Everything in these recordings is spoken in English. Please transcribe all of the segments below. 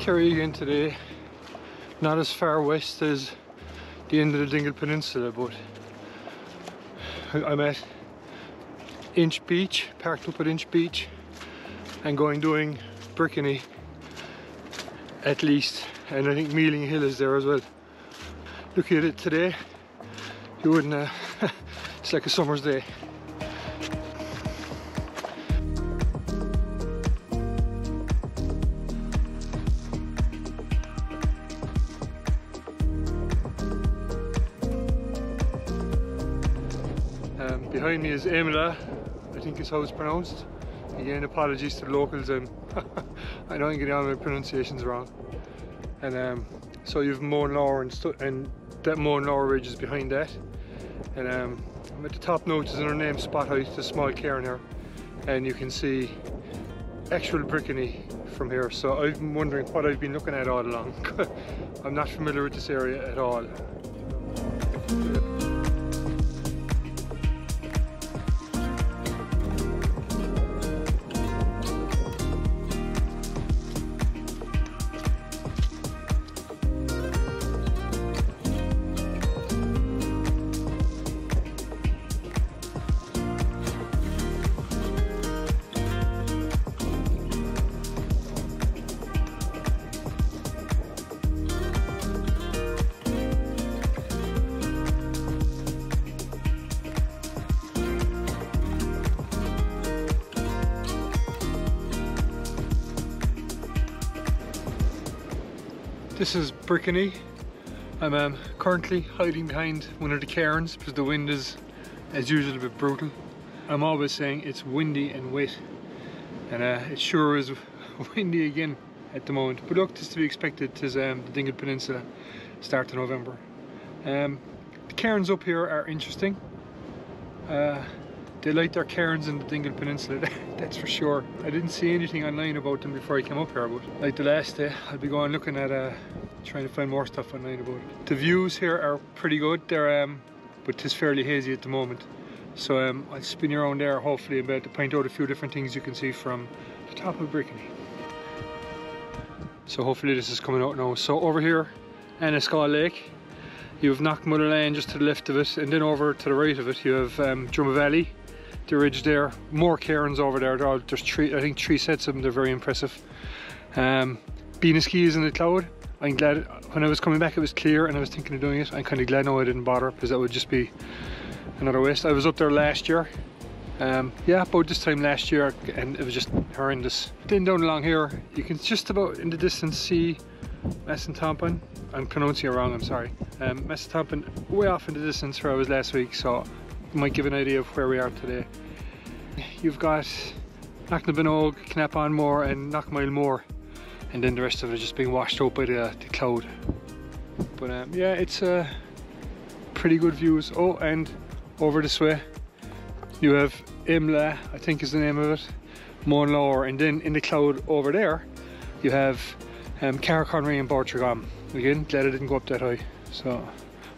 Kerry again today. Not as far west as the end of the Dingle Peninsula, but I'm at Inch Beach, parked up at Inch Beach, and going doing Brickany at least, and I think Mealing Hill is there as well. Looking at it today, you wouldn't, uh, it's like a summer's day. Behind me is Emla, I think is how it's pronounced. Again, apologies to the locals, and I know I'm getting all my pronunciations wrong. And um, so you've Moan Lower and, and that Moan Lower ridge is behind that. And um, I'm at the top notes is name spot height, the small cairn here, and you can see actual Brickany from here. So been wondering what I've been looking at all along. I'm not familiar with this area at all. This is Brickany. I'm um, currently hiding behind one of the cairns because the wind is, as usual, a bit brutal. I'm always saying it's windy and wet, and uh, it sure is windy again at the moment. But look, this to be expected. Tis um, the Dingle Peninsula, start of November. Um, the cairns up here are interesting. Uh, they like their cairns in the Dingle Peninsula, that's for sure. I didn't see anything online about them before I came up here, but like the last day, I'll be going looking at, uh, trying to find more stuff online about it. The views here are pretty good, they're, um, but it's fairly hazy at the moment. So um, I'll spin you around there, hopefully, and be able to point out a few different things you can see from the top of Brickany. So hopefully this is coming out now. So over here, Annascaul Lake, you have Knockmother Lane just to the left of it, and then over to the right of it, you have um, Valley, the ridge there. More cairns over there. There's three, I think three sets of them. They're very impressive. Um, Beenoskee is in the cloud. I'm glad when I was coming back it was clear and I was thinking of doing it. I'm kind of glad now I didn't bother because that would just be another waste. I was up there last year. Um, yeah, about this time last year and it was just horrendous. Then down along here, you can just about in the distance see Massentampen. I'm pronouncing it wrong, I'm sorry. Um, Massentampen way off in the distance where I was last week, so might give an idea of where we are today. You've got Knocknabenog, Knapanmore and Knockmilemore and then the rest of it just being washed out by the, the cloud. But um, yeah, it's uh, pretty good views. Oh, and over this way you have Imla, I think is the name of it, Moan Lower, and then in the cloud over there you have um, Caherconree and Baurtregaum. Again, glad I didn't go up that high. So,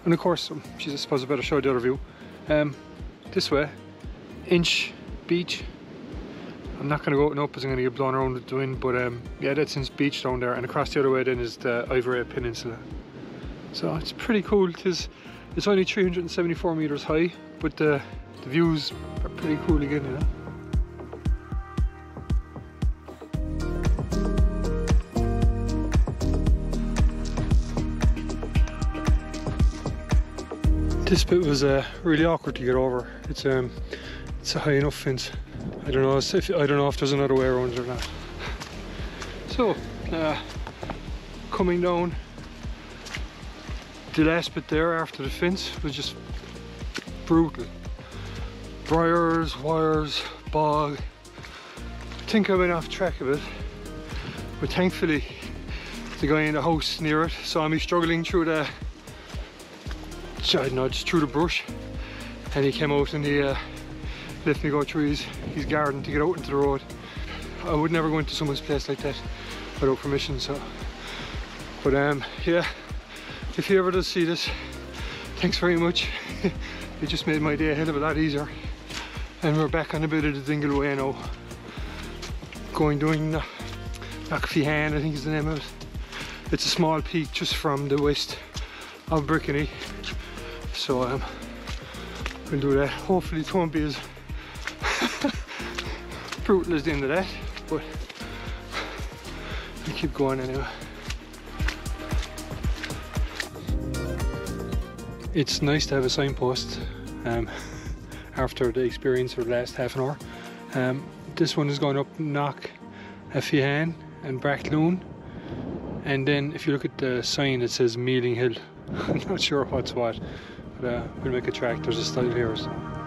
and of course, um, geez, I suppose I better show the other view. Um, this way, Inch Beach. I'm not going to go and up because I'm going to get blown around with the wind, but um, yeah, that's Inch Beach down there, and across the other way then is the Iveragh Peninsula. So it's pretty cool. It's, it's only 374 meters high, but the, the views are pretty cool again, you know. This bit was uh, really awkward to get over. It's um, it's a high enough fence. I don't know if I don't know if there's another way around or not. So, uh, coming down, the last bit there after the fence was just brutal. Briars, wires, bog. I think I went off track of it, but thankfully the guy in the house near it saw me struggling through the Don't just through the brush. And he came out and he uh, let me go through his, his garden to get out into the road. I would never go into someone's place like that without permission so. But um yeah if he ever does see this thanks very much. It just made my day a hell of a lot easier. And we're back on a bit of the Dingle Way now. Going doing uh, I think is the name of it. It's a small peak just from the west of Brickany. So um, we'll do that. Hopefully it won't be as brutal as the end of that, but we keep going anyway. It's nice to have a signpost um, after the experience of the last half an hour. Um, this one is going up Knock Fihan and Brackloon and then if you look at the sign it says Mealing Hill I'm not sure what's what uh, we'll make a track there's a style here so.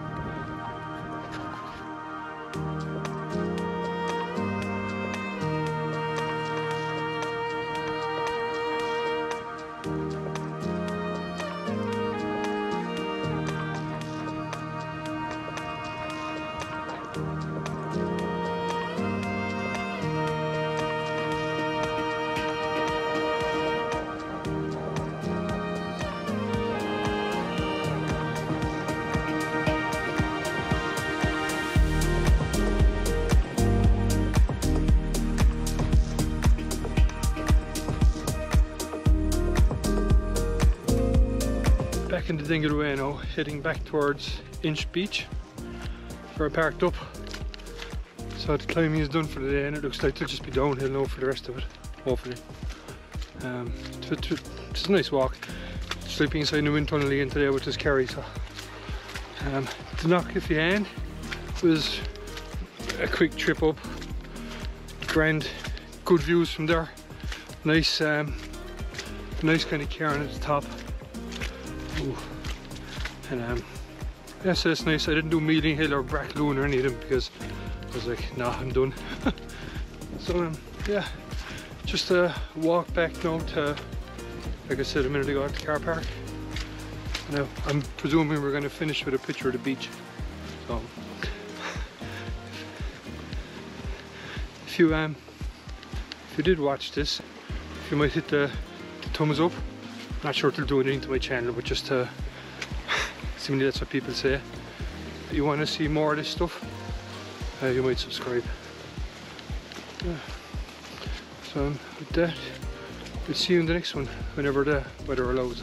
Back in the Dingle now, heading back towards Inch Beach where I parked up. So the climbing is done for the day and it looks like it'll just be downhill now for the rest of it, hopefully. Um, it's, a nice walk. Sleeping inside the wind tunnel again today with this carry, so. Um, to knock if you was a quick trip up. Grand, good views from there. Nice, um, nice kind of cairn at the top. Ooh. And um, yeah, so it's nice. I didn't do Meeling Hill or Brackloon or any of them because I was like, nah, I'm done. so um, yeah, just a walk back now to, like I said a minute ago, at the car park. Now I'm presuming we're going to finish with a picture of the beach. So if you um, if you did watch this, you might hit the, the thumbs up not sure it'll do anything to my channel, but just to, seemingly that's what people say. If you want to see more of this stuff, uh, you might subscribe. Yeah. So with that, we'll see you in the next one, whenever the weather allows.